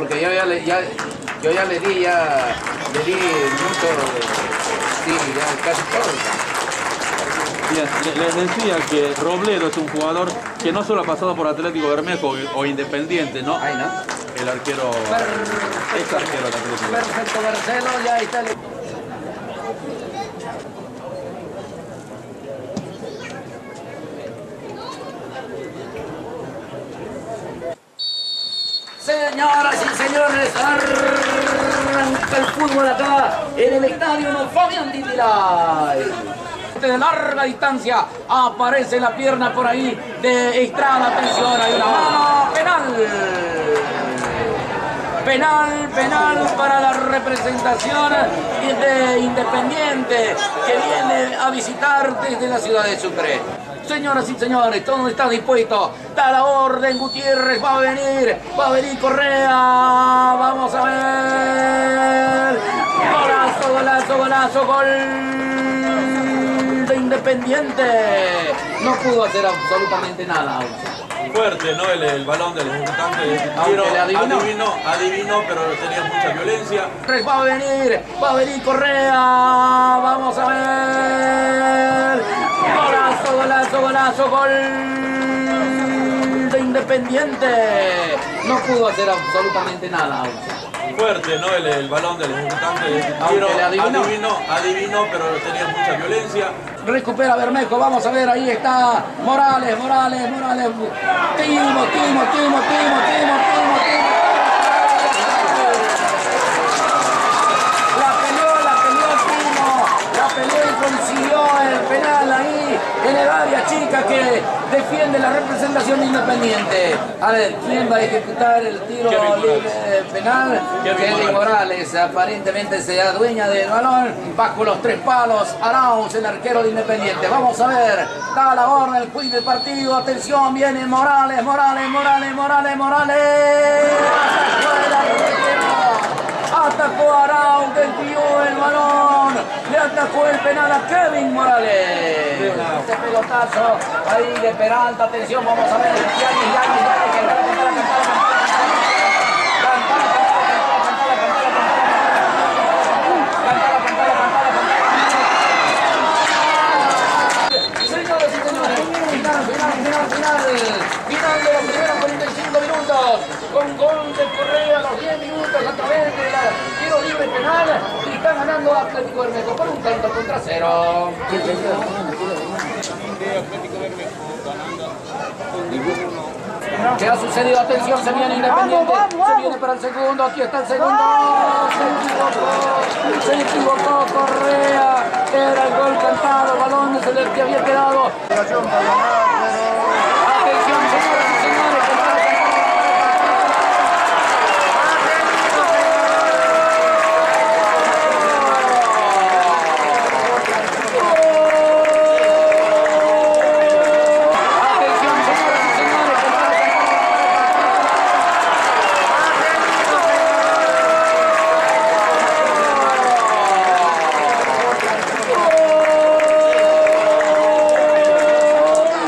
porque yo ya le, ya, yo ya le di, ya le di mucho, sí, ya casi todo. Les decía que Robledo es un jugador que no solo ha pasado por Atlético Bermejo o Independiente, ¿no? Ahí, ¿no? El arquero, ex arquero del Atlético. Perfecto, Marcelo, ya está. Señoras y señores, arranca el fútbol acá en el estadio Fabián Ditilay. De larga distancia aparece la pierna por ahí de Estrada. Atención, hay una mano penal. Penal, penal para la representación de Independiente que viene a visitar desde la ciudad de Sucre. Señoras y señores, todo está dispuesto. Da la orden, Gutiérrez va a venir, va a venir Correa. Vamos a ver. Golazo, golazo, golazo, gol de Independiente. No pudo hacer absolutamente nada. Fuerte, ¿no? El, el balón del ejecutante le adivinó. adivinó, adivinó, pero tenía mucha violencia. Va a venir, va a venir Correa, vamos a ver. Golazo, golazo, golazo, gol de Independiente. No pudo hacer absolutamente nada. Fuerte, ¿no? El, el balón del ejecutante le adivinó. adivinó, adivinó, pero tenía mucha violencia. Recupera Bermejo, vamos a ver, ahí está Morales, Morales, Morales. Timo, Timo, Timo, Timo, Timo, Timo, Timo. La peleó, la peleó Timo, la peleó y consiguió el penal ahí en el que defiende la representación de Independiente. A ver, ¿quién va a ejecutar el tiro libre, penal? Kevin Kevin Morales. Aparentemente se adueña del balón bajo los tres palos. Arauz, el arquero de Independiente. Vamos a ver, da la orden el quiz del partido. Atención, viene Morales, Morales, Morales, Morales, Morales. Atacó Arauz, desvió el balón. Le atacó el penal a Kevin Morales. Este pelotazo ahí de Peralta. Atención, vamos a ver. Yanis, Yanis, Yanis, que cantala, cantala, cantala, cantala. Cantala, cantala, cantala, cantala, cantala. Cantala, cantala, cantala, cantala. Señores y señores, final, final, final, final. Final de los primeros 45 minutos. Con gol de Correa a los 10 minutos a través de la tiro libre penal. Y está ganando Atlético Bermejo por un tanto contra cero. ¿Qué ha sucedido? Atención, se viene Independiente. Se viene para el segundo. Aquí está el segundo. Se equivocó. Se equivocó Correa. Era el gol cantado. El balón se le que había quedado. Atención, señoras y señores. Atención, señoras y señores.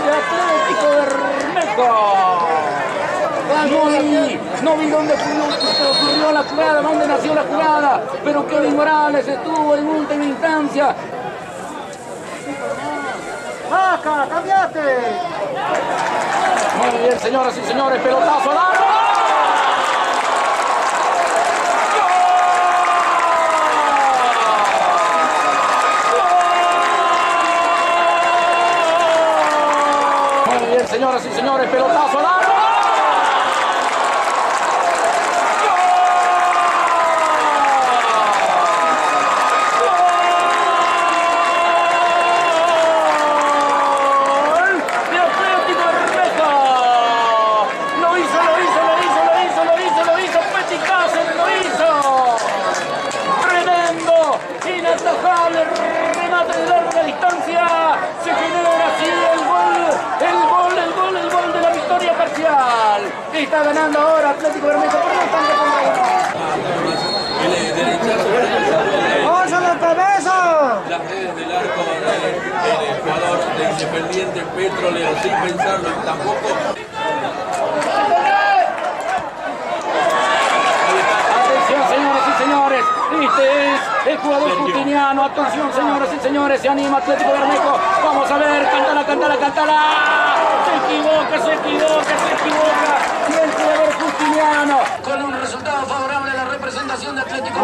de Atlético Bermejo. No vi, no vi dónde ocurrió, ocurrió la jugada, dónde nació la jugada, pero Kevin Morales estuvo en última instancia. ¡Vaca, cambiate! Muy bien, señoras y señores, pelotazo al arco. Señoras y señores, pelotazo al arco. está ganando ahora Atlético Bermejo por bastante con ¡Ósalo, Pemeso! Las redes del arco del Ecuador de Independiente Petrolero, sin pensarlo tampoco. Este es el jugador putiniano. Atención, señoras y señores. Se anima Atlético Bermejo. Vamos a ver. Cantala, cantala, cantala. Se equivoca, se equivoca equivoca. El jugador justiniano. Con un resultado favorable a la representación de Atlético.